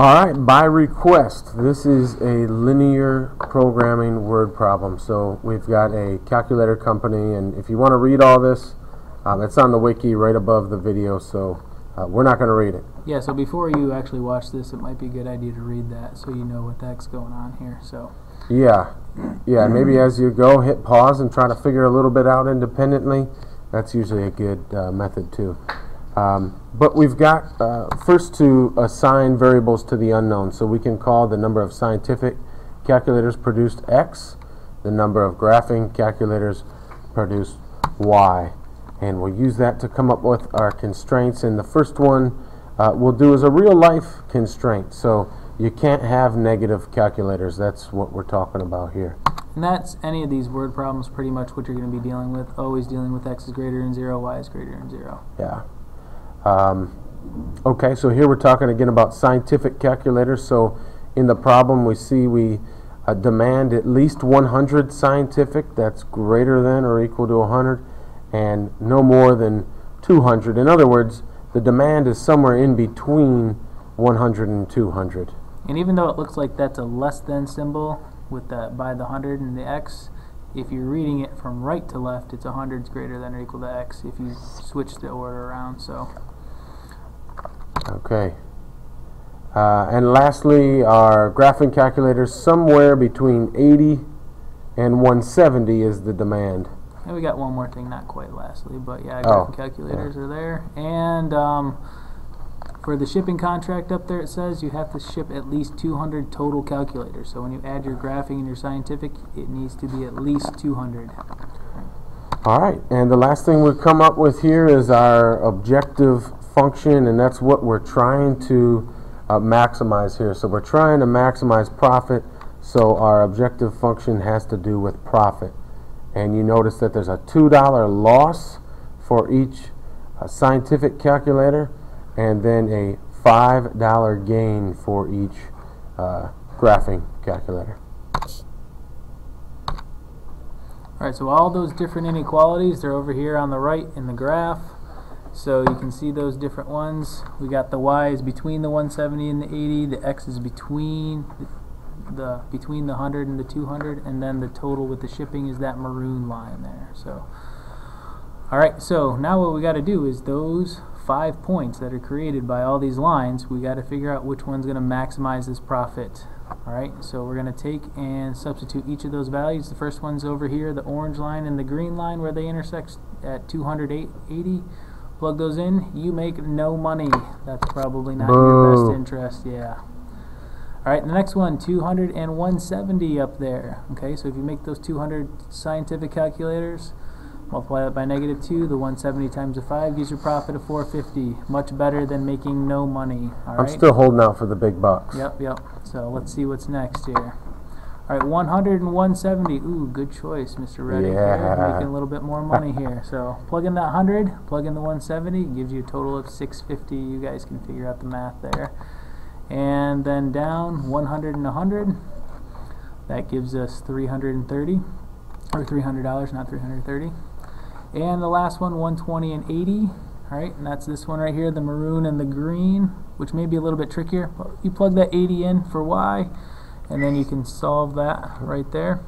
All right, by request, this is a linear programming word problem. So we've got a calculator company, and if you want to read all this, um, it's on the wiki right above the video, so uh, we're not going to read it. Yeah, so before you actually watch this, it might be a good idea to read that so you know what the heck's going on here. So Yeah, yeah, maybe as you go, hit pause and try to figure a little bit out independently. That's usually a good uh, method too. Um, but we've got uh, first to assign variables to the unknown. So we can call the number of scientific calculators produced X, the number of graphing calculators produced Y. And we'll use that to come up with our constraints. And the first one uh, we'll do is a real life constraint. So you can't have negative calculators. That's what we're talking about here. and that's any of these word problems pretty much what you're going to be dealing with. Always dealing with x is greater than 0, y is greater than 0. Yeah. Um, okay, so here we're talking again about scientific calculators. So in the problem, we see we uh, demand at least 100 scientific, that's greater than or equal to 100, and no more than 200. In other words, the demand is somewhere in between 100 and 200. And even though it looks like that's a less than symbol with the by the 100 and the x, if you're reading it from right to left, it's 100 is greater than or equal to x if you switch the order around. So Okay. Uh, and lastly, our graphing calculators, somewhere between 80 and 170 is the demand. And we got one more thing, not quite lastly, but yeah, Oh, graphing calculators are there. And um, for the shipping contract up there, it says you have to ship at least 200 total calculators. So when you add your graphing and your scientific, it needs to be at least 200. All right, and the last thing we've come up with here is our objective function, and that's what we're trying to uh, maximize here. So we're trying to maximize profit, so our objective function has to do with profit. And you notice that there's a $2 loss for each uh, scientific calculator, and then a $5 gain for each uh, graphing calculator. All right, so all those different inequalities, they're over here on the right in the graph. So you can see those different ones. We got the y is between the 170 and the 80. The x is between the, the between the 100 and the 200, and then the total with the shipping is that maroon line there. So, all right. So now what we got to do is those five points that are created by all these lines. We got to figure out which one's going to maximize this profit. All right, so we're going to take and substitute each of those values. The first one's over here, the orange line and the green line where they intersect at 280. Plug those in, you make no money. That's probably not your best interest, yeah. All right, the next one, 200 and 170 up there. Okay, so if you make those 200 scientific calculators, multiply that by negative 2, the 170 times the 5 gives you a profit of 450. Much better than making no money. All I'm still holding out for the big bucks. Yep, yep. So let's see what's next here. All right, 100 and 170. Ooh, good choice, Mr. Reddick. Yeah. Making a little bit more money here. So plug in that 100, plug in the 170, gives you a total of 650. You guys can figure out the math there. And then down 100 and 100. That gives us 330 or $300, not 330. And the last one, 120 and 80. All right, and that's this one right here, the maroon and the green, which may be a little bit trickier. But you plug that 80 in for Y, and then you can solve that right there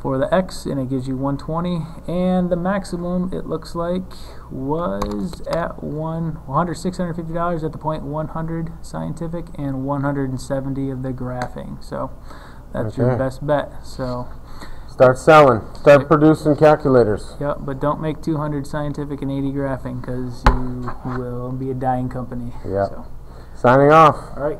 for the X, and it gives you 120. And the maximum, it looks like, was at one, 100, $650 at the point 100 scientific and 170 of the graphing. So that's your best bet. So. Start selling. Start producing calculators. Yep, but don't make 200 scientific and 80 graphing because you will be a dying company. Yep. So, Signing off. all right.